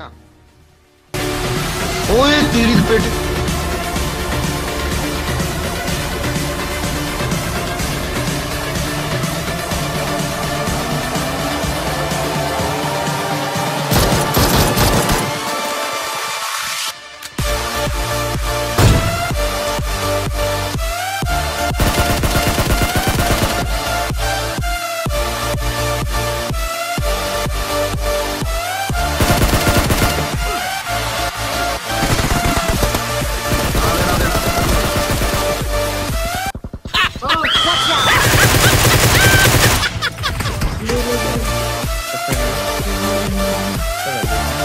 गया ओए तेरी पेट